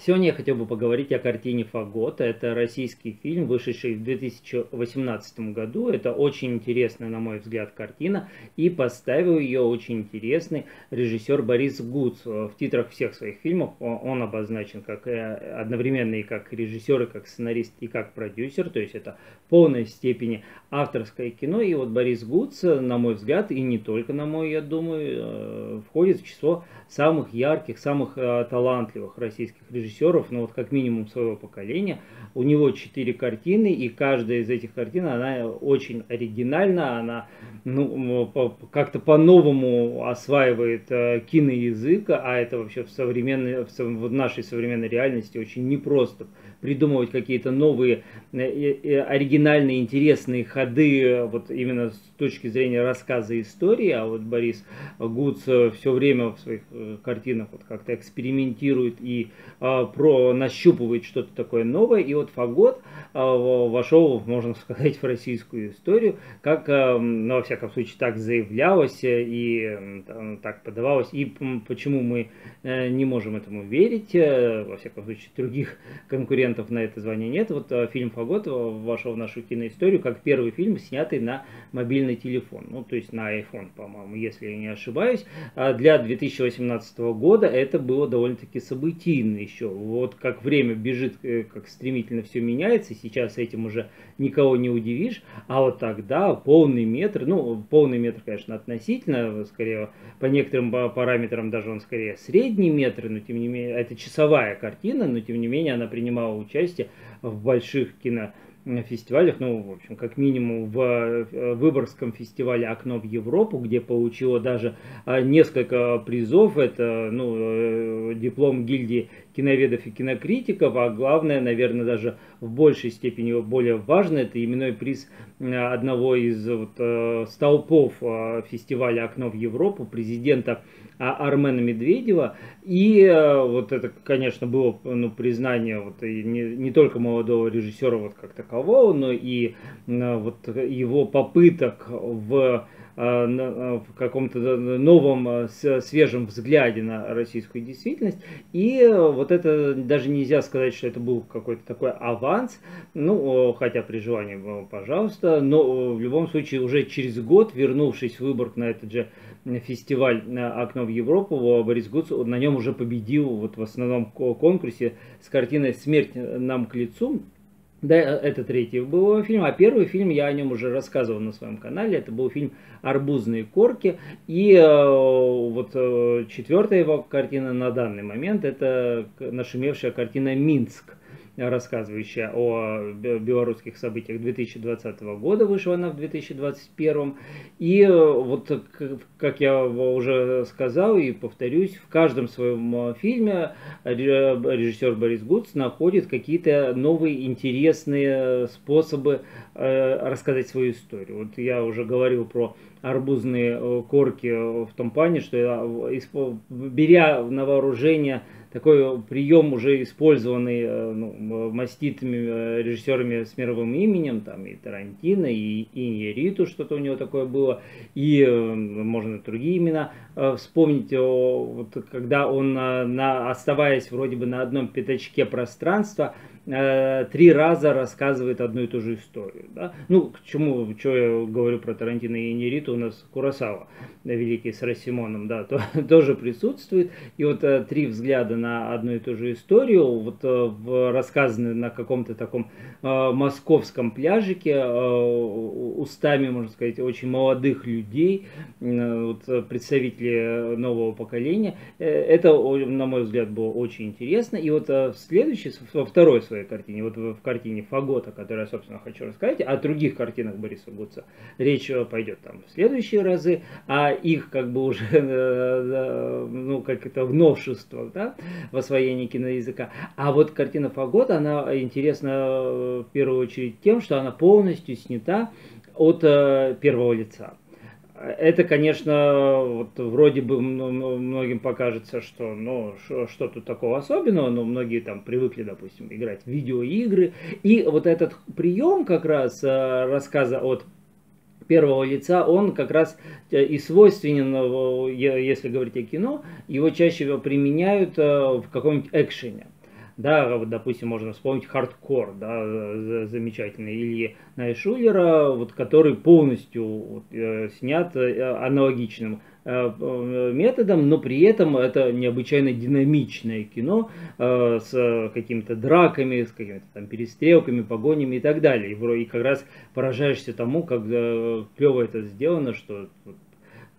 Сегодня я хотел бы поговорить о картине «Фагот». Это российский фильм, вышедший в 2018 году. Это очень интересная, на мой взгляд, картина. И поставил ее очень интересный режиссер Борис Гуц. В титрах всех своих фильмов он обозначен как э, одновременно и как режиссер, и как сценарист, и как продюсер. То есть это в полной степени авторское кино. И вот Борис Гуц, на мой взгляд, и не только на мой, я думаю, э, входит в число самых ярких, самых э, талантливых российских режиссеров режиссеров, ну вот как минимум своего поколения. У него четыре картины, и каждая из этих картин, она очень оригинальна, она ну, как-то по-новому осваивает э, киноязык, а это вообще в, современной, в, нашей современной реальности очень непросто придумывать какие-то новые э, оригинальные интересные ходы вот именно с точки зрения рассказа истории, а вот Борис Гуц э, все время в своих картинах вот как-то экспериментирует и про нащупывает что-то такое новое, и вот Фагот вошел, можно сказать, в российскую историю, как, ну, во всяком случае, так заявлялось и так подавалось, и почему мы э, не можем этому верить, э, во всяком случае, других конкурентов на это звание нет. Вот фильм Фагот вошел в нашу киноисторию как первый фильм, снятый на мобильный телефон, ну, то есть на iPhone, по-моему, если я не ошибаюсь. Для 2018 года это было довольно-таки событийно еще вот как время бежит, э, как стремительно все меняется, сейчас этим уже никого не удивишь, а вот тогда полный метр, ну, полный метр, конечно, относительно, скорее, по некоторым параметрам даже он скорее средний метр, но тем не менее, это часовая картина, но тем не менее она принимала участие в больших кино фестивалях, ну, в общем, как минимум в э, Выборгском фестивале «Окно в Европу», где получила даже а, несколько призов. Это, ну, э, диплом гильдии киноведов и кинокритиков, а главное, наверное, даже в большей степени более важно, это именной приз одного из вот, э, столпов фестиваля «Окно в Европу», президента Армена Медведева. И э, вот это, конечно, было ну, признание вот, и не, не только молодого режиссера вот как такового, но и э, вот его попыток в в каком-то новом свежем взгляде на российскую действительность. И вот это даже нельзя сказать, что это был какой-то такой аванс, ну, хотя при желании, пожалуйста, но в любом случае уже через год, вернувшись в Выборг на этот же фестиваль «Окно в Европу», Борис Гуц на нем уже победил вот в основном конкурсе с картиной «Смерть нам к лицу». Да, это третий был фильм, а первый фильм я о нем уже рассказывал на своем канале. Это был фильм «Арбузные корки». И э, вот э, четвертая его картина на данный момент это нашумевшая картина «Минск» рассказывающая о белорусских событиях 2020 года, вышла она в 2021. И э, вот, как я уже сказал и повторюсь, в каждом своем э, фильме режиссер Борис Гудс находит какие-то новые интересные способы э, рассказать свою историю. Вот я уже говорил про арбузные корки в том плане, что я, беря на вооружение такой прием уже использованный э, ну, маститыми э, режиссерами с мировым именем, там и Тарантино, и Иньериту, что-то у него такое было, и э, можно другие имена вспомнить, вот, когда он, на, оставаясь вроде бы на одном пятачке пространства, Э, три раза рассказывает одну и ту же историю. Да? Ну, к чему, что я говорю про Тарантино и Нериту, у нас Курасава, да, великий с Расимоном, да, то, тоже присутствует. И вот э, три взгляда на одну и ту же историю, вот э, в, рассказаны на каком-то таком э, московском пляжике, э, устами, можно сказать, очень молодых людей, э, вот, представители нового поколения. Э, это, на мой взгляд, было очень интересно. И вот э, в следующей, во второй своей своей картине, вот в, картине Фагота, которую я, собственно, хочу рассказать, о других картинах Бориса Гуца речь э, пойдет там в следующие разы, а их как бы уже, э, ну, как это, в новшествах, да, в освоении киноязыка. А вот картина Фагота, она интересна э, в первую очередь тем, что она полностью снята от первого лица это, конечно, вот вроде бы многим покажется, что ну, что тут такого особенного, но многие там привыкли, допустим, играть в видеоигры. И вот этот прием как раз э, рассказа от первого лица, он как раз э, и свойственен, э, если говорить о кино, его чаще применяют в каком-нибудь экшене. Да, вот, допустим, можно вспомнить хардкор, да, замечательный Ильи Найшулера, вот, который полностью вот, э, снят э, аналогичным Э, методом, но при этом это необычайно динамичное кино э, с какими-то драками, с какими-то там перестрелками, погонями и так далее. И, как раз поражаешься тому, как э, клево это сделано, что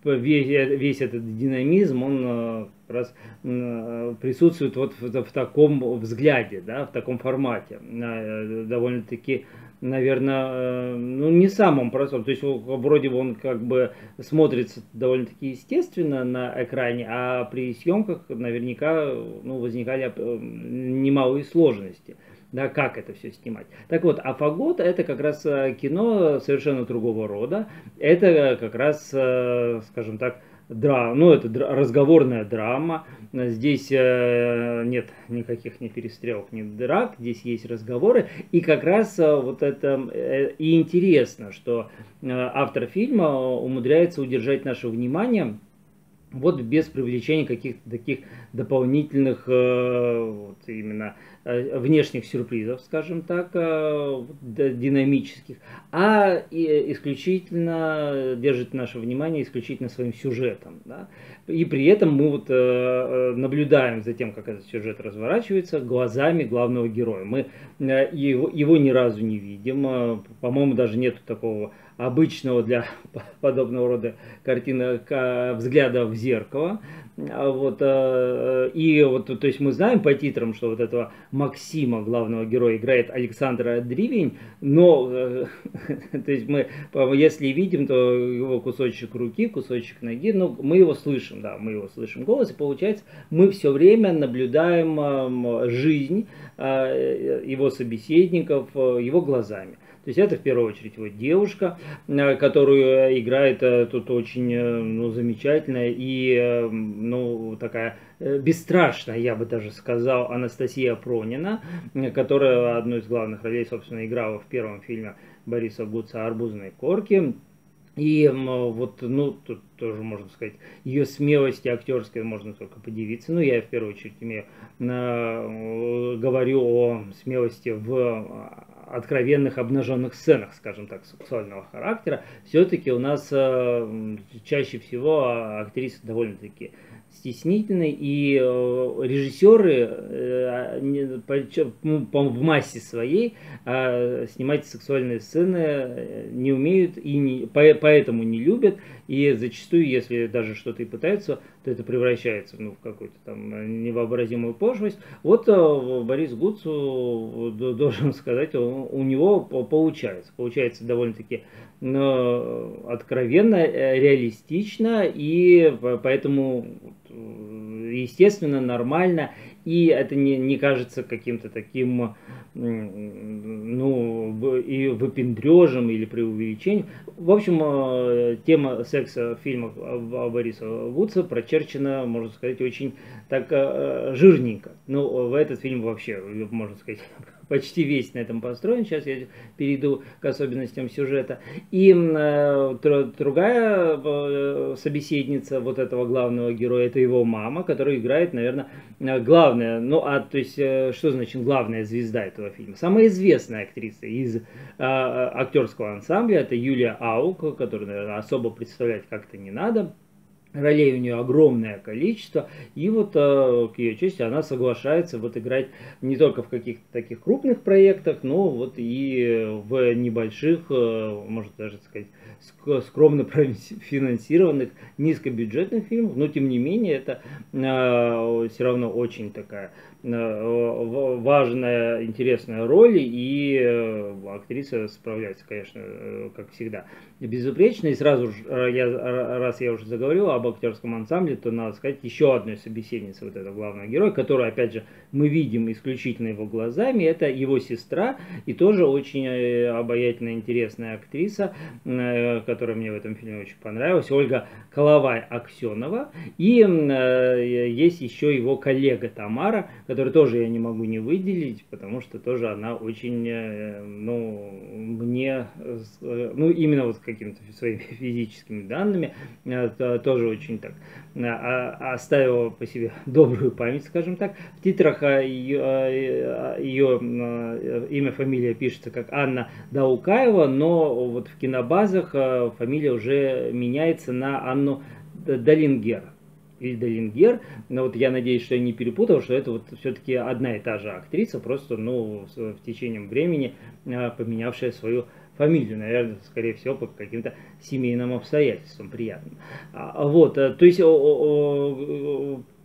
весь, весь этот динамизм, он как раз присутствует вот в, в таком взгляде, да, в таком формате. Довольно-таки наверное, э, ну, не самым простом. То есть, вроде бы он как бы смотрится довольно-таки естественно на экране, а при съемках наверняка ну, возникали э, немалые сложности. Да, как это все снимать. Так вот, а Фагот это как раз э, кино совершенно другого рода. Это как раз, скажем так, драма, ну это разговорная драма. Здесь э, нет никаких ни перестрелок, ни драк, здесь есть разговоры. И как раз э, вот это э, и интересно, что э, автор фильма умудряется удержать наше внимание вот без привлечения каких-то таких дополнительных э, вот именно Э, внешних сюрпризов, скажем так, э, динамических, а исключительно держит наше внимание исключительно своим сюжетом. Да? И при этом мы вот наблюдаем за тем, как этот сюжет разворачивается глазами главного героя. Мы его, его ни разу не видим, по-моему, даже нет такого обычного для подобного рода картины взгляда в зеркало. А вот, э, и вот, то есть мы знаем по титрам, что вот этого Максима, главного героя, играет Александр Дривень, но, э, то есть мы, если видим, то его кусочек руки, кусочек ноги, но мы его слышим, да, мы его слышим голос, и получается, мы все время наблюдаем жизнь э, его собеседников его глазами. То есть это в первую очередь вот девушка, э, которую играет э, тут очень э, ну, замечательная и ну, такая бесстрашная, я бы даже сказал, Анастасия Пронина, которая одну из главных ролей, собственно, играла в первом фильме Бориса Гуца «Арбузные корки». И вот, ну, тут тоже можно сказать, ее смелости актерской можно только подивиться. Ну, я в первую очередь имею, говорю о смелости в откровенных обнаженных сценах, скажем так, сексуального характера, все-таки у нас э, чаще всего актрисы довольно-таки стеснительны, и э, режиссеры э, ну, в массе своей а, снимать сексуальные сцены не умеют и не, поэтому не любят, и зачастую, если даже что-то и пытаются, то это превращается ну, в какую-то там невообразимую пошлость. Вот Борис Гуцу, должен сказать, у него получается. Получается довольно-таки ну, откровенно, реалистично, и поэтому естественно, нормально, и это не, не кажется каким-то таким, ну, и выпендрежем или преувеличением. В общем, э, тема секса в фильмах Бориса Вудса прочерчена, можно сказать, очень так э, жирненько. Ну, в этот фильм вообще, можно сказать, почти весь на этом построен. Сейчас я перейду к особенностям сюжета. И э, другая э, собеседница вот этого главного героя, это его мама, которая играет, наверное, э, главная, ну, а то есть, э, что значит главная звезда этого фильма? Самая известная актриса из э, актерского ансамбля, это Юлия Аук, которую, наверное, особо представлять как-то не надо. Ролей у нее огромное количество, и вот э, к ее чести она соглашается вот играть не только в каких-то таких крупных проектах, но вот и в небольших, э, можно даже сказать, скромно финансированных низкобюджетных фильмов, но тем не менее это э, все равно очень такая важная, интересная роль, и э, актриса справляется, конечно, э, как всегда, безупречно. И сразу же, я, раз я уже заговорил об актерском ансамбле, то надо сказать еще одной собеседнице вот этого главного героя, которую, опять же, мы видим исключительно его глазами, это его сестра, и тоже очень обаятельная, интересная актриса, которая мне в этом фильме очень понравилась, Ольга Коловай-Аксенова, и есть еще его коллега Тамара, которую тоже я не могу не выделить, потому что тоже она очень, э, ну, мне, э, ну, именно вот какими-то своими физическими данными, э, тоже очень так оставила по себе добрую память, скажем так. В титрах ее, ее имя, фамилия пишется как Анна Даукаева, но вот в кинобазах фамилия уже меняется на Анну Далингер или Далингер, но вот я надеюсь, что я не перепутал, что это вот все-таки одна и та же актриса, просто ну, в течение времени поменявшая свою фамилию, наверное, скорее всего, по каким-то семейным обстоятельствам приятным. А, вот, э, то есть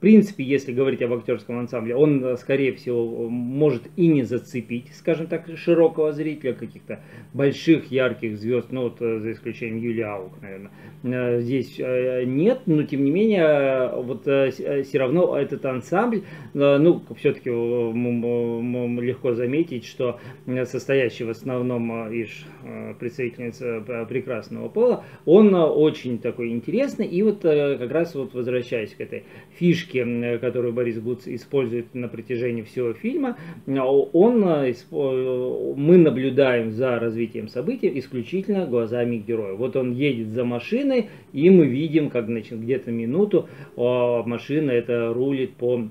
принципе, если говорить об актерском ансамбле, он, э, скорее всего, может и не зацепить, скажем так, широкого зрителя, каких-то больших, ярких звезд, ну вот э, за исключением Юлии Аук, наверное, э, здесь нет, но тем не менее, вот все равно этот ансамбль, ну, все-таки легко заметить, что состоящий в основном из представительниц прекрасного пола, он очень такой интересный, и вот как раз вот возвращаясь к этой фишке, логики, которую Борис Гуц использует на протяжении всего фильма, он, э, мы наблюдаем за развитием событий исключительно глазами героя. Вот он едет за машиной, и мы видим, как значит, где-то минуту машина это рулит по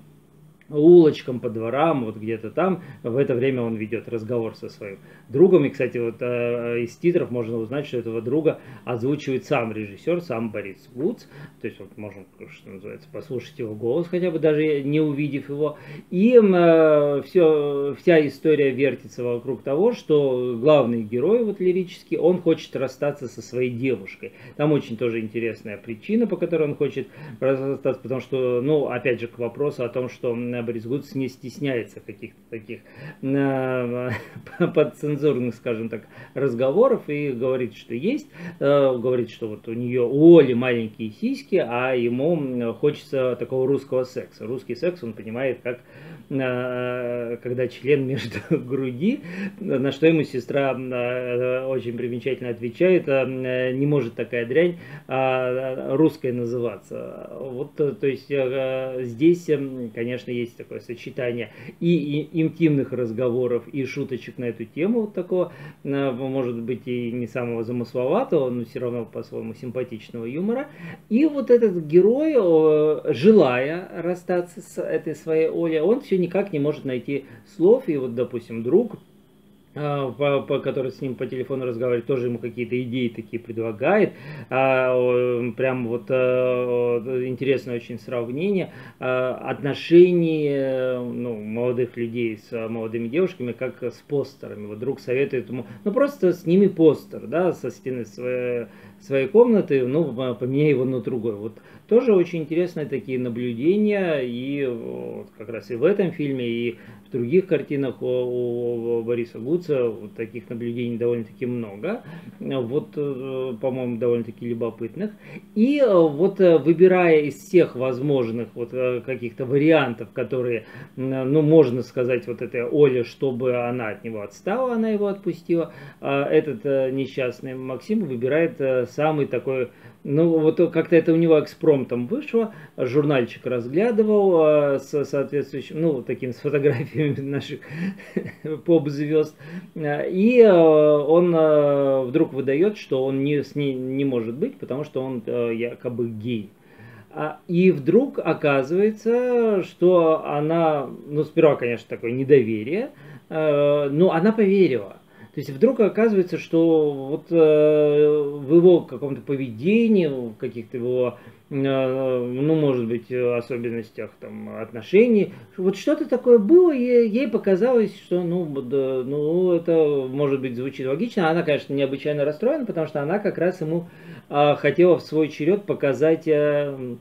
улочкам, по дворам, вот где-то там. В это время он ведет разговор со своим другом. И, кстати, вот э, из титров можно узнать, что этого друга озвучивает сам режиссер, сам Борис Вудс. То есть вот можно, что называется, послушать его голос, хотя бы даже не увидев его. И э, все, вся история вертится вокруг того, что главный герой вот лирический, он хочет расстаться со своей девушкой. Там очень тоже интересная причина, по которой он хочет расстаться, потому что, ну, опять же, к вопросу о том, что Борис Гудс не стесняется каких-то таких э, подцензурных, скажем так, разговоров и говорит, что есть, э, говорит, что вот у нее у Оли маленькие сиськи, а ему хочется такого русского секса. Русский секс он понимает как э, когда член между груди, на что ему сестра очень примечательно отвечает, не может такая дрянь а, русской называться. Вот, то есть здесь, конечно, есть такое сочетание и, и интимных разговоров, и шуточек на эту тему, вот такого, э, может быть, и не самого замысловатого, но все равно по-своему симпатичного юмора. И вот этот герой, желая расстаться с этой своей Олей, он все никак не может найти слов, и вот, допустим, друг по, по, который с ним по телефону разговаривает, тоже ему какие-то идеи такие предлагает. А, прям вот а, интересное очень сравнение а, отношений ну, молодых людей с молодыми девушками, как с постерами. Вот друг советует ему, ну просто сними постер, да, со стены своей, своей комнаты, ну поменяй его на другой. Вот тоже очень интересные такие наблюдения, и вот, как раз и в этом фильме, и других картинах у, у Бориса Гуца вот таких наблюдений довольно-таки много, вот, э, по-моему, довольно-таки любопытных. И э, вот э, выбирая из всех возможных вот каких-то вариантов, которые, ну, можно сказать, вот этой Оле, чтобы она от него отстала, она его отпустила, этот несчастный Максим выбирает самый такой ну, вот как-то это у него экспромтом вышло, журнальчик разглядывал э, с соответствующим, ну, таким с фотографиями наших поп-звезд, и э, он вдруг выдает, что он не, с ней не может быть, потому что он якобы гей. А, и вдруг оказывается, что она, ну, сперва, конечно, такое недоверие, но она поверила. То есть вдруг оказывается, что вот э, в его каком-то поведении, в каких-то его, э, ну, может быть, особенностях там, отношений, вот что-то такое было, и ей показалось, что, ну, да, ну, это, может быть, звучит логично. Она, конечно, необычайно расстроена, потому что она как раз ему э, хотела в свой черед показать... Э,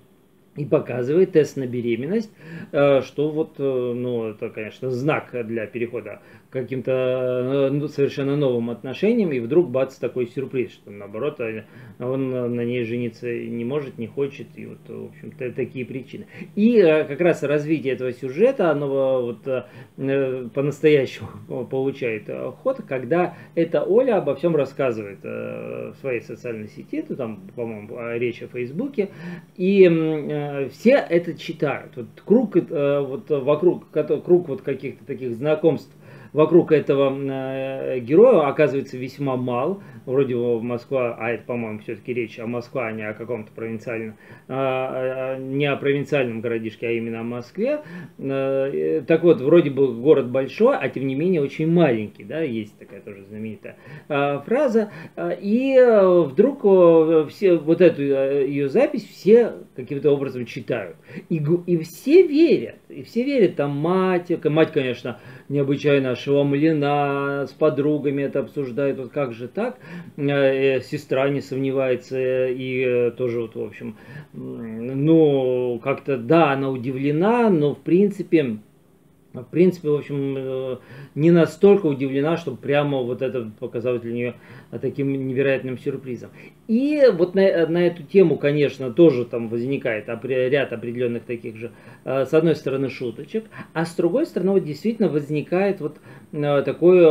и показывает тест на беременность, э, что вот, э, ну, это, конечно, знак для перехода каким-то э, ну, совершенно новым отношениям, и вдруг бац, такой сюрприз, что наоборот, а, он на ней жениться не может, не хочет, и вот, в общем-то, такие причины. И э, как раз развитие этого сюжета, оно вот э, по-настоящему получает ход, когда эта Оля обо всем рассказывает в своей социальной сети, это там, по-моему, речь о Фейсбуке, и все это читают. Вот круг вот вокруг, круг вот каких-то таких знакомств вокруг этого э, героя оказывается весьма мал. Вроде Москва, а это, по-моему, все-таки речь о Москве, а не о каком-то провинциальном, а, а, не о провинциальном городишке, а именно о Москве. Э, так вот, вроде бы город большой, а тем не менее очень маленький, да, есть такая тоже знаменитая а, фраза. И вдруг все, вот эту ее запись все каким-то образом читают. И, и все верят, и все верят, там мать, мать, конечно, необычайно ошеломлена, с подругами это обсуждает, вот как же так, э, сестра не сомневается и э, тоже вот, в общем, ну, как-то, да, она удивлена, но в принципе, в принципе, в общем, э, не настолько удивлена, чтобы прямо вот это показалось для нее таким невероятным сюрпризом. И вот на, на эту тему, конечно, тоже там возникает ряд определенных таких же, э, с одной стороны, шуточек, а с другой стороны, вот действительно возникает вот э, такой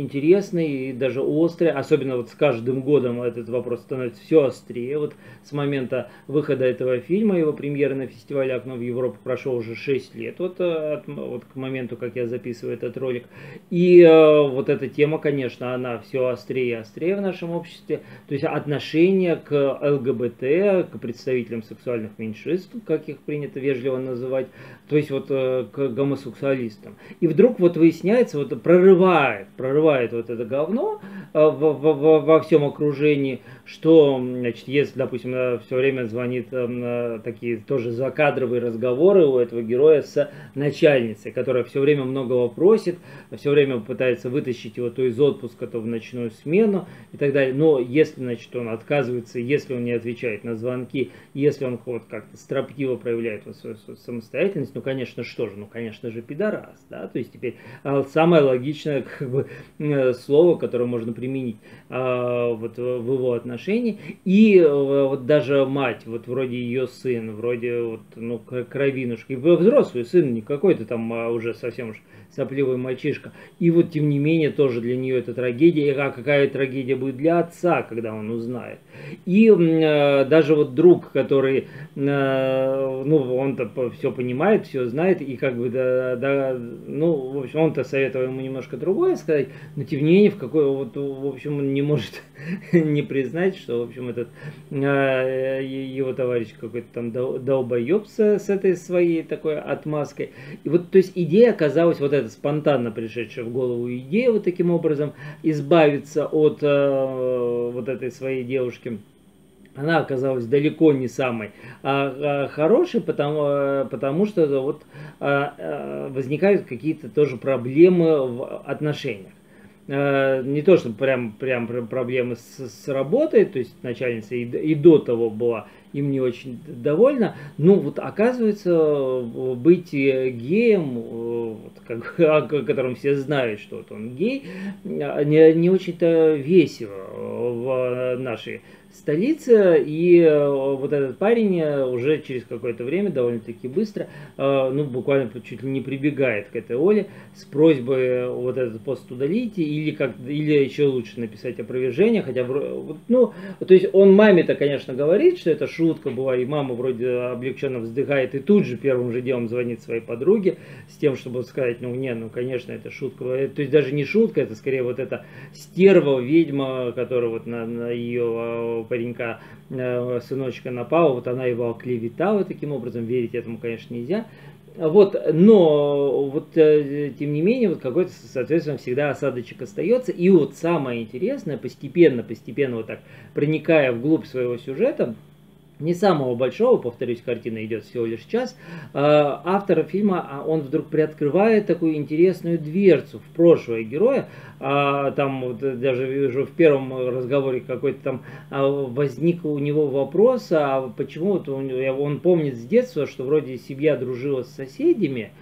интересный и даже острый, особенно вот с каждым годом этот вопрос становится все острее. Вот с момента выхода этого фильма, его премьеры на фестивале «Окно в Европу» прошло уже 6 лет, вот, от, вот к моменту, как я записываю этот ролик. И э, вот эта тема, конечно, она все острее и острее в нашем обществе. То есть отношение к ЛГБТ, к представителям сексуальных меньшинств, как их принято вежливо называть, то есть вот э, к гомосексуалистам. И вдруг вот выясняется, вот прорывает, прорывает вот это говно э, во, во, во всем окружении, что, значит, если, допустим, э, все время звонит такие тоже закадровые разговоры у этого героя с начальницей, которая все время многого просит, все время пытается вытащить его то из отпуска, то в ночную смену и так далее. Но если, значит, он отказывается, если он не отвечает на звонки, если он вот как-то строптиво проявляет вот свою самостоятельность, ну, конечно, что же, ну, конечно же, пидорас, да, то есть теперь а, самое логичное как бы, э, слово, которое можно применить а, вот в его отношении, и э, вот даже мать, вот вроде ее сын, вроде вот, ну, кровинушка, и взрослый сын, не какой-то там а, уже совсем уж сопливый мальчишка. И вот, тем не менее, тоже для нее это трагедия. И какая трагедия будет для отца, когда он узнает. И э, даже вот друг, который, э, ну, он-то все понимает, все знает, и как бы, да, да, ну, в общем, он-то советовал ему немножко другое сказать, но тем не менее, в какой, вот, в общем, он не может не признать, что, в общем, этот э, его товарищ какой-то там долбоеб с, с этой своей такой отмазкой. И вот, то есть, идея оказалась вот эта спонтанно пришедшая в голову идея вот таким образом избавиться от э, вот этой своей девушки она оказалась далеко не самой а, а, хорошей, потому, э, потому что вот а, а, возникают какие-то тоже проблемы в отношениях. Не то, что прям, прям проблемы с, с работой, то есть начальница и, и до того была им не очень довольна. Ну, вот оказывается, быть геем, вот, как, о котором все знают, что вот он гей, не, не очень-то весело в нашей столице, и э, вот этот парень э, уже через какое-то время, довольно-таки быстро, э, ну, буквально чуть ли не прибегает к этой Оле с просьбой вот этот пост удалить, или, как, или еще лучше написать опровержение, хотя, ну, то есть он маме-то, конечно, говорит, что это шутка была, и мама вроде облегченно вздыхает, и тут же первым же делом звонит своей подруге с тем, чтобы сказать, ну, не, ну, конечно, это шутка, то есть даже не шутка, это скорее вот эта стерва, ведьма, которая вот на, на ее паренька, э, сыночка напала, вот она его оклеветала таким образом, верить этому, конечно, нельзя. Вот, но вот э, тем не менее, вот какой-то, соответственно, всегда осадочек остается. И вот самое интересное, постепенно, постепенно вот так проникая вглубь своего сюжета, не самого большого, повторюсь, картина идет всего лишь час, а, автор фильма, а, он вдруг приоткрывает такую интересную дверцу в прошлое героя, а, там вот даже вижу в первом разговоре какой-то там возник у него вопрос, а почему вот он, он помнит с детства, что вроде семья дружила с соседями,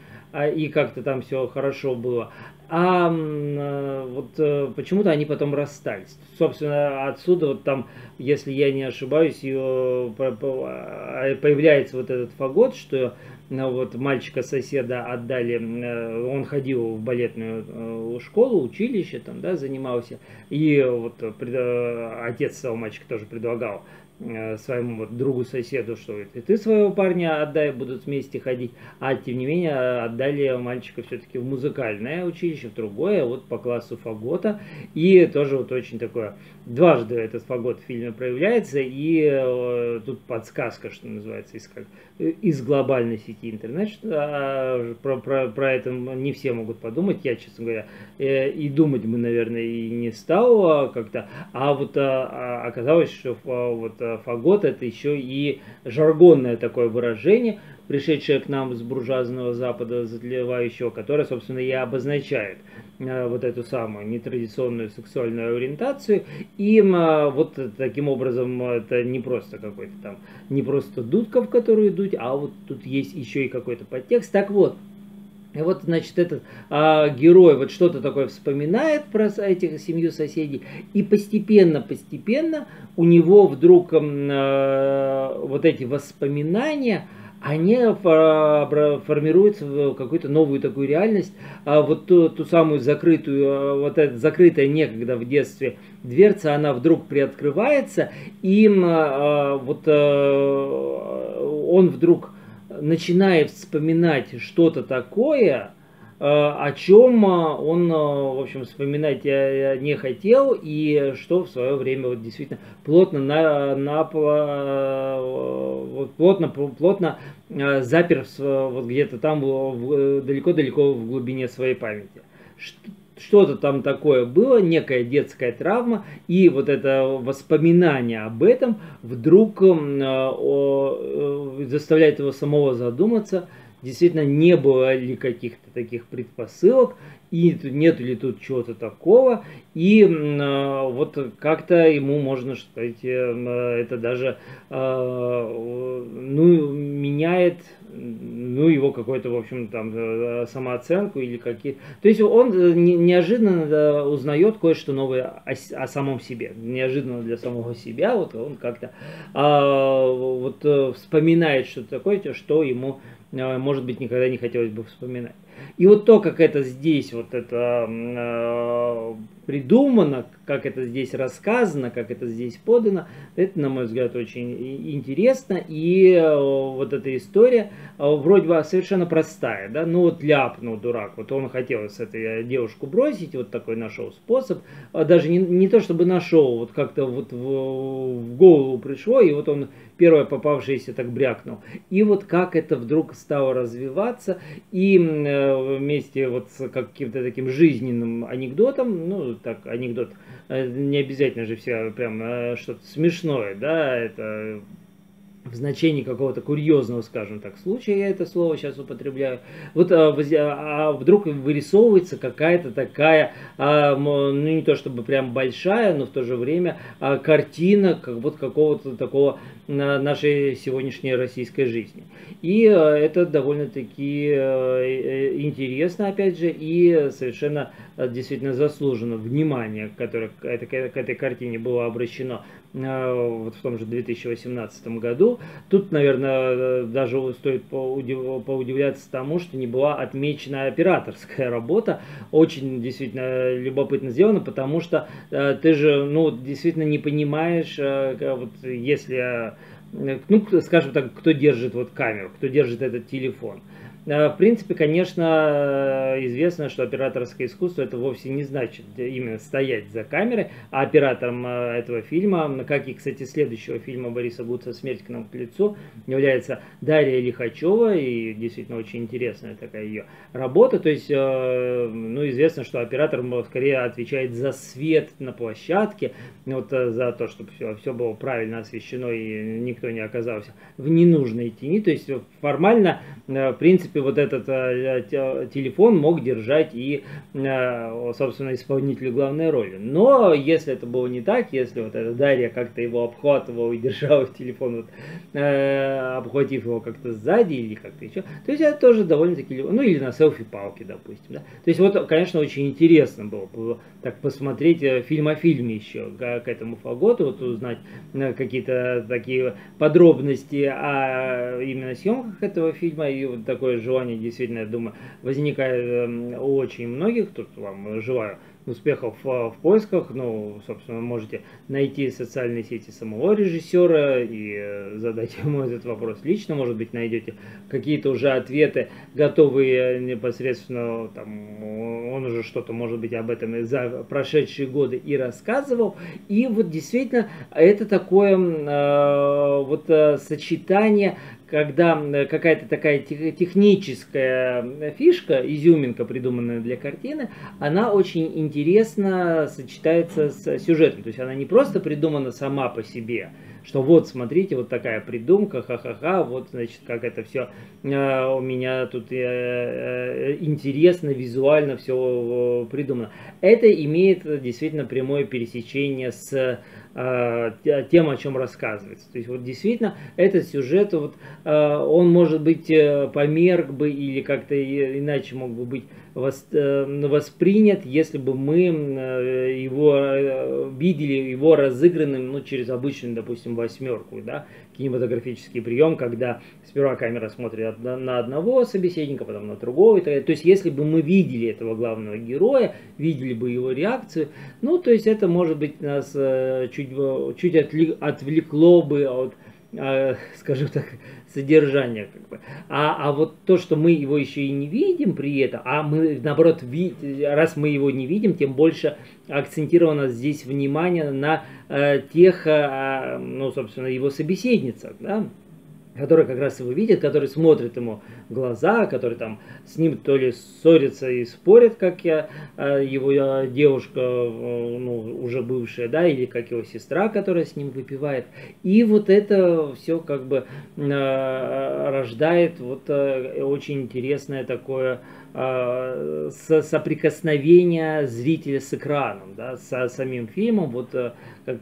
и как-то там все хорошо было. А э, вот э, почему-то они потом расстались. Собственно, отсюда вот там, если я не ошибаюсь, ее а, появляется вот этот фагот, что ну, вот мальчика-соседа отдали, э, он ходил в балетную школу, училище там, да, занимался, и вот отец своего мальчика тоже предлагал Э, своему вот другу соседу, что и ты своего парня отдай, будут вместе ходить, а тем не менее отдали мальчика все-таки в музыкальное училище, в другое, вот по классу фагота, и тоже вот очень такое, дважды этот фагот в фильме проявляется, и э, тут подсказка, что называется, из, как, из глобальной сети интернет, что, а, про, про, про это не все могут подумать, я, честно говоря, э, и думать бы, наверное, и не стал а, как-то, а вот а, а оказалось, что а, вот фагот это еще и жаргонное такое выражение, пришедшее к нам с буржуазного запада заливающего, которое, собственно, и обозначает э, вот эту самую нетрадиционную сексуальную ориентацию. И э, вот таким образом это не просто какой-то там, не просто дудка, в которую дуть, а вот тут есть еще и какой-то подтекст. Так вот, и вот, значит, этот а, герой вот что-то такое вспоминает про этих семью соседей, и постепенно, постепенно у него вдруг а, вот эти воспоминания, они формируются в какую-то новую такую реальность, а вот ту, ту самую закрытую, а, вот эта закрытая некогда в детстве дверца, она вдруг приоткрывается, и а, вот а, он вдруг начинает вспоминать что-то такое, э, о чем э, он, э, в общем, вспоминать не хотел, и что в свое время вот действительно плотно, на, на, вот плотно, плотно запер вот где-то там далеко-далеко в глубине своей памяти что-то там такое было, некая детская травма, и вот это воспоминание об этом вдруг э, э, заставляет его самого задуматься, действительно не было ли каких-то таких предпосылок, и нет ли тут чего-то такого, и э, вот как-то ему можно сказать, э, это даже э, ну, меняет ну, его какой-то, в общем, там, э, самооценку или какие То есть он э, неожиданно узнает кое-что новое о, о самом себе. Неожиданно для самого себя, вот он как-то а, вот э, вспоминает что-то такое, что ему, может быть, никогда не хотелось бы вспоминать. И вот то, как это здесь вот это придумано, как это здесь рассказано, как это здесь подано, это, на мой взгляд, очень интересно. И э, вот эта история э, вроде бы совершенно простая, да, ну вот ляпнул дурак, вот он хотел с этой девушку бросить, вот такой нашел способ, а даже не, не то чтобы нашел, вот как-то вот в, в голову пришло, и вот он первое попавшееся так брякнул. И вот как это вдруг стало развиваться, и э, вместе вот с каким-то таким жизненным анекдотом, ну, так, анекдот, э, не обязательно же все прям э, что-то смешное, да, это в значении какого-то курьезного, скажем так, случая, я это слово сейчас употребляю, вот а, а вдруг вырисовывается какая-то такая, а, ну не то чтобы прям большая, но в то же время а, картина как вот какого-то такого нашей сегодняшней российской жизни. И а, это довольно-таки а, э, интересно, опять же, и совершенно а, действительно заслуженно внимание, которое к этой картине было обращено вот в том же 2018 году. Тут, наверное, даже стоит поудивляться тому, что не была отмечена операторская работа. Очень действительно любопытно сделано, потому что э, ты же, ну, действительно не понимаешь, э, вот если э, ну, скажем так, кто держит вот камеру, кто держит этот телефон. Э, в принципе, конечно, э, известно, что операторское искусство это вовсе не значит именно стоять за камерой, а оператором э, этого фильма, как и, кстати, следующего фильма Бориса Гуца «Смерть к нам к лицу», является Дарья Лихачева, и действительно очень интересная такая ее работа. То есть, ну, известно, что оператор скорее отвечает за свет на площадке, вот за то, чтобы все, все было правильно освещено и никто не оказался в ненужной тени. То есть, формально, в принципе, принципе, вот этот э, телефон мог держать и, э, собственно, исполнитель главной роли. Но если это было не так, если вот эта Дарья как-то его обхватывала и держала телефон, вот, э, обхватив его как-то сзади или как-то еще, то есть это тоже довольно-таки, ну или на селфи-палке, допустим. Да? То есть вот, конечно, очень интересно было так посмотреть фильм о фильме еще к, этому фаготу, вот узнать какие-то такие подробности о именно съемках этого фильма и вот такое желание действительно, я думаю, возникает эм, у очень многих, тут вам желаю успехов в поисках. Ну, собственно, можете найти социальные сети самого режиссера и э, задать ему этот вопрос лично. Может быть, найдете какие-то уже ответы, готовые непосредственно, там, он уже что-то, может быть, об этом за прошедшие годы и рассказывал. И вот действительно, это такое э, вот э, сочетание когда какая-то такая техническая фишка, изюминка, придуманная для картины, она очень интересно сочетается с сюжетом. То есть она не просто придумана сама по себе, что вот, смотрите, вот такая придумка, ха-ха-ха, вот, значит, как это все э, у меня тут э, э, интересно, визуально все э, придумано. Это имеет действительно прямое пересечение с э, тем, о чем рассказывается. То есть вот действительно этот сюжет, вот, э, он может быть э, померк бы или как-то иначе мог бы быть Э, воспринят, если бы мы э, его э, видели, его разыгранным ну, через обычную, допустим, восьмерку, да, кинематографический прием, когда сперва камера смотрит на одного собеседника, потом на другого. И так То есть, если бы мы видели этого главного героя, видели бы его реакцию, ну, то есть это, может быть, нас чуть, чуть отвлекло бы от скажем так, содержание. Как бы. а, а вот то, что мы его еще и не видим при этом, а мы, наоборот, ви, раз мы его не видим, тем больше акцентировано здесь внимание на э, тех, э, ну, собственно, его собеседницах, да, который как раз его видит, который смотрит ему в глаза, который там с ним то ли ссорится и спорит, как я, а, его девушка, э, ну, уже бывшая, да, или как его сестра, которая с ним выпивает. И вот это все как бы э, рождает вот э, очень интересное такое соприкосновение зрителя с экраном, да, с самим фильмом, вот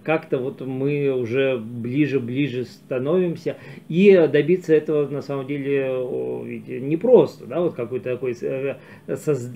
как-то вот мы уже ближе-ближе становимся. И добиться этого на самом деле ведь непросто, да, вот какой-то такой, э,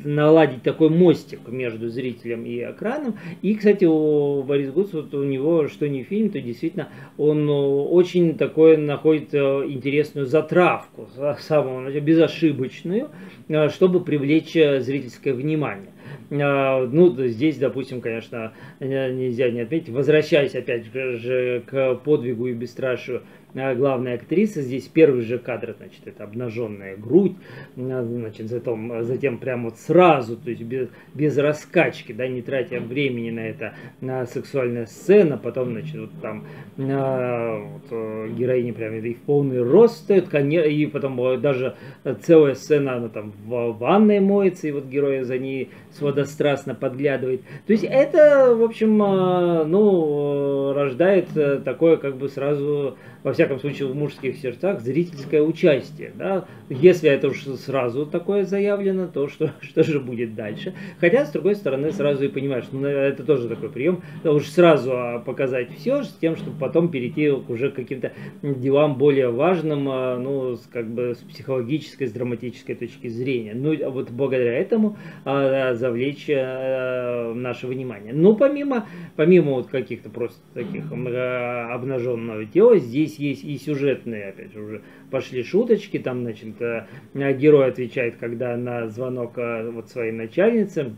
наладить такой мостик между зрителем и экраном. И, кстати, у Бориса Гуц, вот у него, что не фильм, то действительно он очень такой находит э, интересную затравку, самую безошибочную, э, чтобы привлечь зрительское внимание. А, ну, здесь, допустим, конечно, нельзя не отметить, возвращаясь опять же к подвигу и бесстрашию главная актриса. Здесь первый же кадр, значит, это обнаженная грудь, а, значит, затем, затем прямо вот сразу, то есть без, без раскачки, да, не тратя времени на это, на сексуальная сцена, потом, значит, вот там вот, э, героини прямо и в полный рост стоит, и потом даже целая сцена, она там в ванной моется, и вот герой за ней сводострастно подглядывает. То есть это, в общем, ну, рождает э, такое как бы сразу во всяком случае в мужских сердцах, зрительское участие. Да? Если это уж сразу такое заявлено, то что, что же будет дальше? Хотя, с другой стороны, сразу и понимаешь, ну, это тоже такой прием, да уж сразу а, показать все, с тем, чтобы потом перейти уже к каким-то делам более важным, а, ну, как бы с психологической, с драматической точки зрения. Ну, а вот благодаря этому а, завлечь а, наше внимание. Но помимо, помимо вот каких-то просто таких а, обнаженного тела, здесь здесь и сюжетные, опять же, уже пошли шуточки, там, значит, э, герой отвечает, когда на звонок э, вот своей начальницы,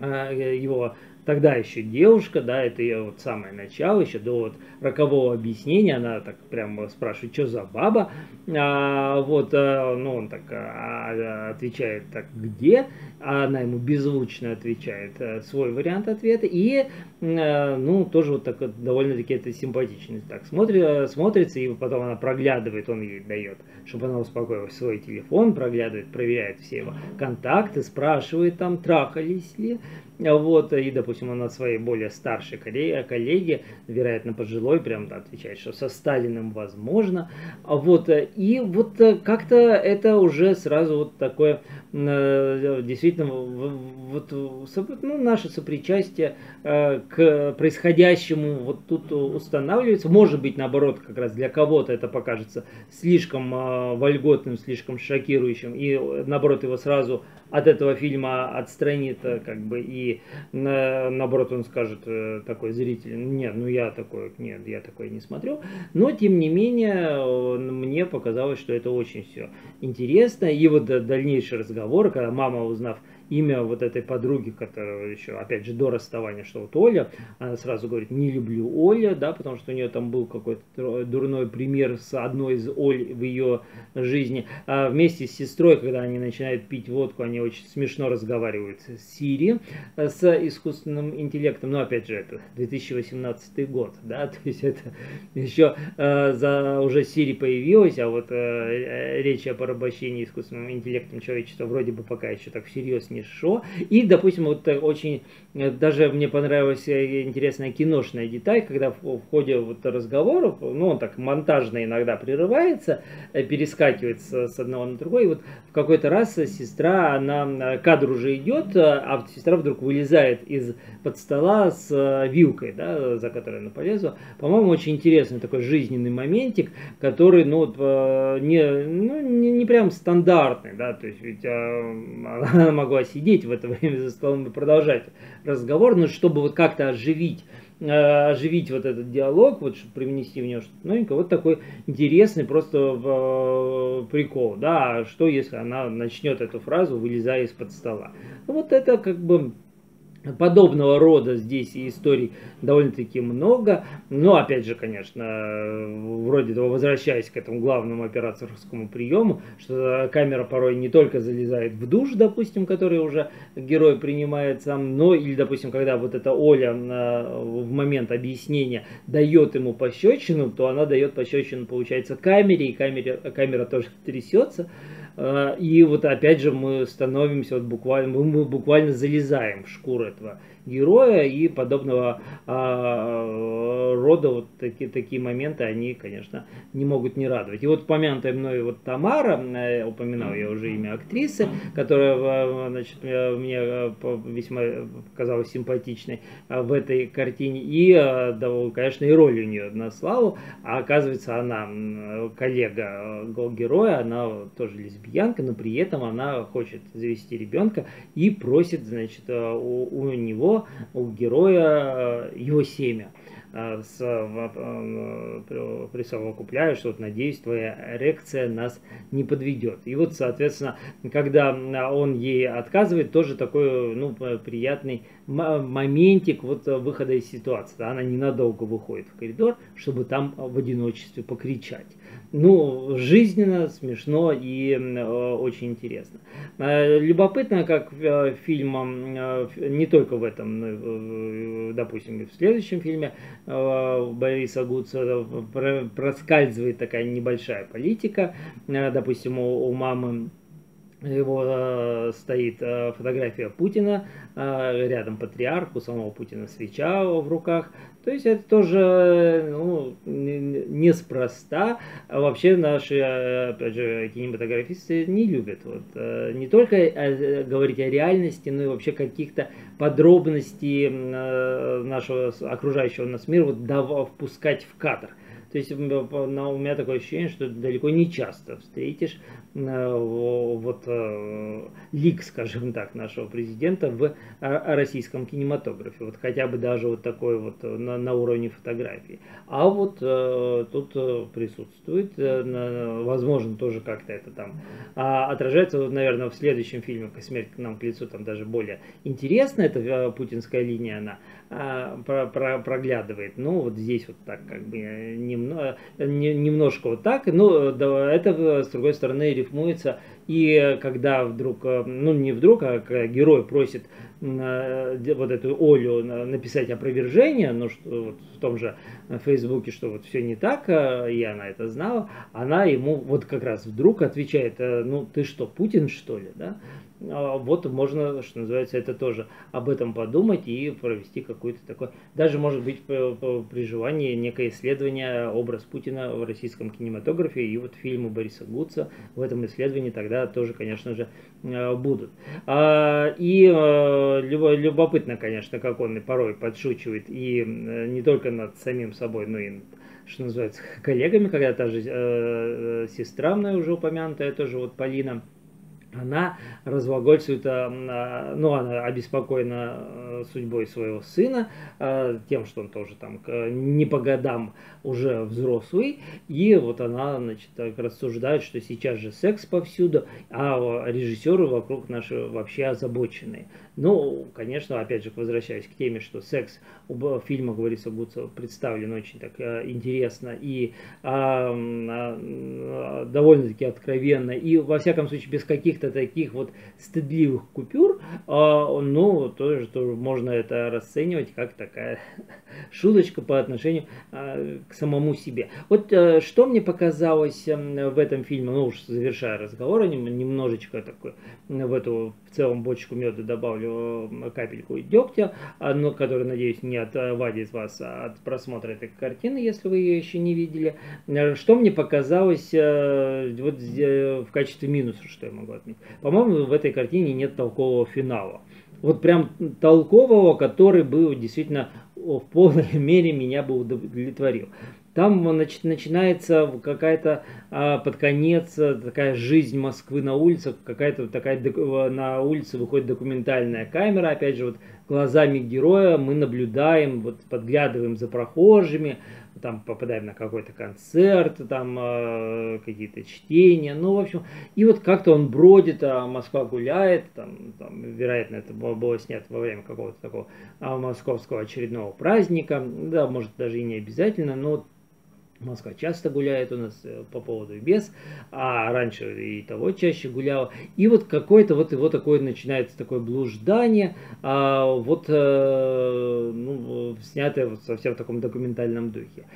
э, его тогда еще девушка, да, это ее вот самое начало, еще до вот рокового объяснения, она так прямо спрашивает, что за баба, а, вот, а, ну, он так а, отвечает, так, где, а она ему беззвучно отвечает а, свой вариант ответа, и, а, ну, тоже вот так вот, довольно-таки это симпатично, так смотрит, смотрится, и потом она проглядывает, он ей дает, чтобы она успокоилась, свой телефон, проглядывает, проверяет все его контакты, спрашивает там, трахались ли, вот, и, допустим, он от своей более старшей коллеги, коллеги вероятно, пожилой, прям да, отвечает, что со Сталиным возможно. Вот, и вот как-то это уже сразу вот такое действительно вот ну, наше сопричастие к происходящему вот тут устанавливается. Может быть, наоборот, как раз для кого-то это покажется слишком вольготным, слишком шокирующим, и наоборот его сразу от этого фильма отстранит, как бы, и наоборот он скажет такой зритель, нет, ну я такой, нет, я такой не смотрю. Но, тем не менее, мне показалось, что это очень все интересно. И вот дальнейший разговор, когда мама, узнав имя вот этой подруги, которая еще, опять же, до расставания, что вот Оля, она сразу говорит, не люблю Оля, да, потому что у нее там был какой-то дурной пример с одной из Оль в ее жизни. А вместе с сестрой, когда они начинают пить водку, они очень смешно разговаривают с Сири, с искусственным интеллектом. Но, опять же, это 2018 год, да, то есть это еще э, за, уже Сири появилась, а вот э, речь о порабощении искусственным интеллектом человечества вроде бы пока еще так всерьез не шо. И, допустим, вот очень, э, даже мне понравилась э, интересная киношная деталь, когда в, ходе вот разговоров, ну, он так монтажно иногда прерывается, э, перескакивает с, одного на другой, и вот в какой-то раз сестра, она, кадр уже идет, а сестра вдруг вылезает из-под стола с вилкой, да, за которой она полезла. По-моему, очень интересный такой жизненный моментик, который, ну, не, ну, не, не прям стандартный, да, то есть ведь она могла сидеть в это время за столом и продолжать разговор, но чтобы вот как-то оживить э, оживить вот этот диалог, вот чтобы привнести в него что-то новенькое, вот такой интересный просто э, прикол, да, а что если она начнет эту фразу, вылезая из-под стола. Вот это как бы Подобного рода здесь историй довольно-таки много. Но, опять же, конечно, вроде того, возвращаясь к этому главному операторскому приему, что камера порой не только залезает в душ, допустим, который уже герой принимает сам, но или, допустим, когда вот эта Оля в момент объяснения дает ему пощечину, то она дает пощечину, получается, камере, и камере, камера тоже трясется. А, и вот опять же мы становимся вот буквально, мы буквально залезаем в шкуру этого героя и подобного а, рода вот такие, такие моменты, они, конечно, не могут не радовать. И вот упомянутая мной вот Тамара, э, упоминал я уже имя актрисы, которая, значит, мне э, весьма показалась симпатичной э, в этой картине, и, конечно, и роль у нее на славу, а оказывается, она коллега героя, она тоже лесбиянка, но при этом она хочет завести ребенка и просит, значит, у, у него у героя э, его семя э, с, э, присовокупляю, что вот надеюсь, твоя эрекция нас не подведет. И вот, соответственно, когда он ей отказывает, тоже такой ну, приятный моментик вот выхода из ситуации. Она ненадолго выходит в коридор, чтобы там в одиночестве покричать ну, жизненно, смешно и э, очень интересно. Э, любопытно, как э, фильмом, не только в этом, но, допустим, в следующем фильме Бориса Гуца проскальзывает такая небольшая политика. Допустим, у, у мамы его э, стоит э, фотография Путина, э, рядом патриарх, у самого Путина свеча в руках. То есть это тоже ну, неспроста. А вообще наши, опять же, кинематографисты не любят вот, э, не только э, говорить о реальности, но и вообще каких-то подробностей э, нашего окружающего нас мира вот, дав, впускать в кадр. То есть у меня такое ощущение, что далеко не часто встретишь э, вот э, лик, скажем так, нашего президента в российском кинематографе. Вот хотя бы даже вот такой вот на, на уровне фотографии. А вот э, тут присутствует, возможно, тоже как-то это там а, отражается, наверное, в следующем фильме «Смерть к нам к лицу» там даже более интересно, это путинская линия, она а, про, про, проглядывает. Ну, вот здесь вот так как бы немного, не, немножко вот так. Ну, да, это, с другой стороны, рифмуется. И когда вдруг, ну не вдруг, а герой просит вот эту Олю написать опровержение, ну что вот в том же Фейсбуке, что вот все не так, и она это знала, она ему вот как раз вдруг отвечает, ну ты что, Путин что ли, да? А, вот можно, что называется, это тоже об этом подумать и провести какую-то такой, даже может быть при желании некое исследование образ Путина в российском кинематографе и вот фильмы Бориса Гуца в этом исследовании тогда тоже, конечно же, будут. А, и любопытно, конечно, как он порой подшучивает и не только над самим собой, но и что называется, коллегами, когда та же э, сестра мной уже упомянутая, тоже вот Полина, она разглагольствует, ну, она обеспокоена э, судьбой своего сына, э, тем, что он тоже там не по годам уже взрослый, и вот она, значит, рассуждает, что сейчас же секс повсюду, а режиссеры вокруг наши вообще озабоченные. Ну, конечно, опять же, возвращаясь к теме, что секс у фильма, говорится, Гуцева представлен очень так э, интересно и а, довольно-таки откровенно, и, во всяком случае, без каких-то таких вот стыдливых купюр, а, ну, тоже, тоже можно это расценивать как такая шуточка по отношению а, к самому себе. Вот а, что мне показалось а, в этом фильме, ну, уж завершая разговор, немножечко такой в эту в целом бочку меда добавлю капельку дегтя, но который, надеюсь, не отвадит вас от просмотра этой картины, если вы ее еще не видели. Что мне показалось э, вот в качестве минуса, что я могу отметить? По-моему, в этой картине нет толкового финала. Вот прям толкового, который бы действительно в полной мере меня бы удовлетворил. Там значит, начинается какая-то а, под конец а, такая жизнь Москвы на улицах, какая-то такая на улице выходит документальная камера, опять же вот глазами героя мы наблюдаем, вот подглядываем за прохожими, там попадаем на какой-то концерт, там э, какие-то чтения, ну, в общем, и вот как-то он бродит, а Москва гуляет, там, там вероятно, это было, было снято во время какого-то такого а, московского очередного праздника, да, может, даже и не обязательно, но Москва часто гуляет у нас э, по поводу и без, а раньше и того чаще гуляла. И вот какое-то вот его такое начинается такое блуждание, а, вот э, ну, снятое вот совсем в таком документальном духе.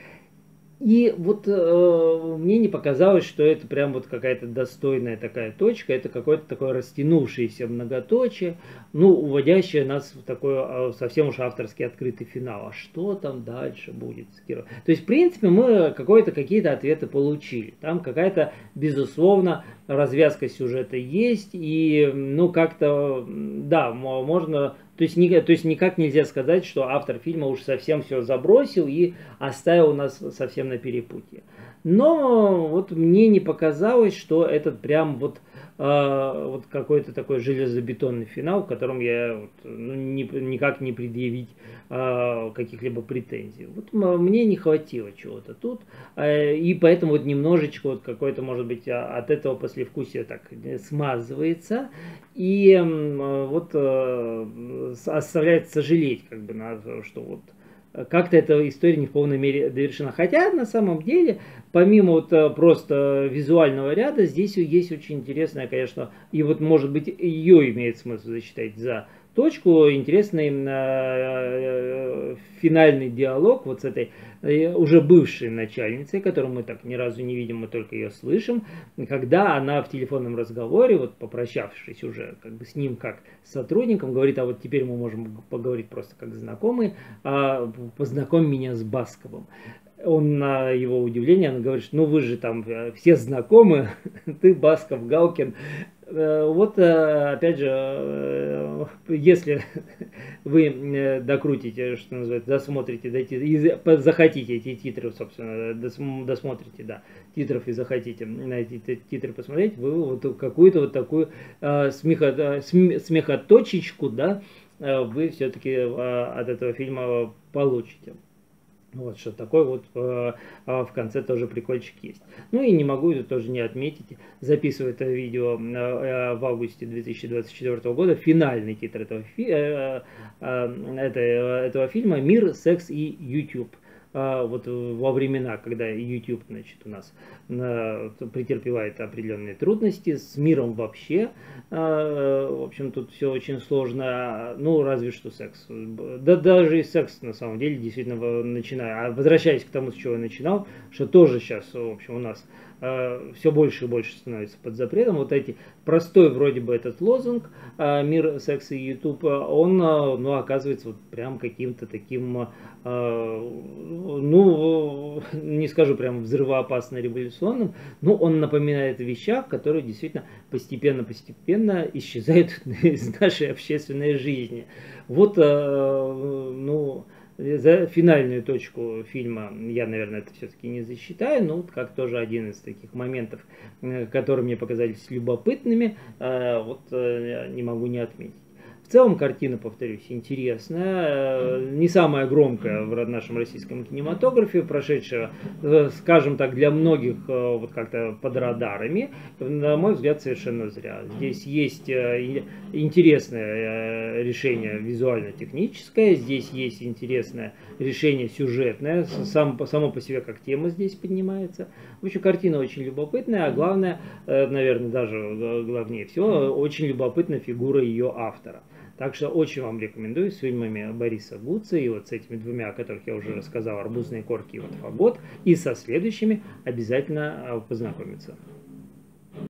И вот э, мне не показалось, что это прям вот какая-то достойная такая точка, это какое-то такое растянувшееся многоточие, ну, уводящее нас в такой э, совсем уж авторский открытый финал. А что там дальше будет с героем? То есть, в принципе, мы какое-то какие-то ответы получили. Там какая-то, безусловно, развязка сюжета есть, и, ну, как-то, да, можно то есть, ни, то есть никак нельзя сказать, что автор фильма уж совсем все забросил и оставил нас совсем на перепутье. Но вот мне не показалось, что этот прям вот а, вот какой-то такой железобетонный финал, в котором я вот, ну, ни, никак не предъявить а, каких-либо претензий. Вот мне не хватило чего-то тут, а, и поэтому вот немножечко вот какой-то, может быть, от этого послевкусия так смазывается, и вот а, оставляет сожалеть, как бы, на, что вот как-то эта история не в полной мере довершена. Хотя на самом деле, помимо вот э, просто визуального ряда, здесь есть очень интересная, конечно, и вот может быть ее имеет смысл засчитать за точку, интересный э, э, финальный диалог вот с этой э, уже бывшей начальницей, которую мы так ни разу не видим, мы только ее слышим, когда она в телефонном разговоре, вот попрощавшись уже как бы с ним как с сотрудником, говорит, а вот теперь мы можем поговорить просто как знакомые, а, познакомь меня с Басковым он на его удивление, он говорит, ну вы же там все знакомы, ты Басков, Галкин, Э, вот, э, опять же, э, если вы докрутите, что называется, досмотрите, дойти, захотите эти титры, собственно, досмотрите, да, титров и захотите на эти титры посмотреть, вы вот какую-то вот такую смехо, смехоточечку, да, вы все-таки от этого фильма получите. Вот что такой вот э, э, в конце тоже прикольчик есть. Ну и не могу это тоже не отметить. Записываю это видео э, э в августе 2024 года. Финальный титр этого, фи, э, э, это, этого фильма «Мир, секс и YouTube». А, вот во времена, когда YouTube, значит, у нас претерпевает определенные трудности, с миром вообще, а, в общем, тут все очень сложно, ну, разве что секс. Да даже и секс, на самом деле, действительно, начиная, а возвращаясь к тому, с чего я начинал, что тоже сейчас, в общем, у нас э, все больше и больше становится под запретом. Вот эти простой вроде бы этот лозунг э, «Мир, секс и YouTube», он, э, ну, оказывается вот прям каким-то таким, ну, не скажу прям взрывоопасно революционным, но он напоминает о вещах, которые действительно постепенно-постепенно исчезают из нашей общественной жизни. Вот, ну, за финальную точку фильма я, наверное, это все-таки не засчитаю, но вот как тоже один из таких моментов, э, которые мне показались любопытными, э, вот не могу не отметить. В целом картина, повторюсь, интересная, э, не самая громкая в нашем российском кинематографе, прошедшая, э, скажем так, для многих э, вот как-то под радарами, на мой взгляд, совершенно зря. Здесь есть интересное решение визуально-техническое, здесь есть интересное решение сюжетное, сам, само по себе как тема здесь поднимается. В общем, картина очень любопытная, а главное, наверное, даже главнее всего, очень любопытная фигура ее автора. Так что очень вам рекомендую с фильмами Бориса Гуца и вот с этими двумя, о которых я уже рассказал, «Арбузные корки» и вот «Фагот», и со следующими обязательно а, познакомиться.